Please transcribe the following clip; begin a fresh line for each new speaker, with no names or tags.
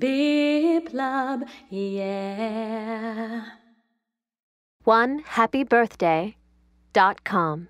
Shiplub, yeah.
One happy birthday dot com.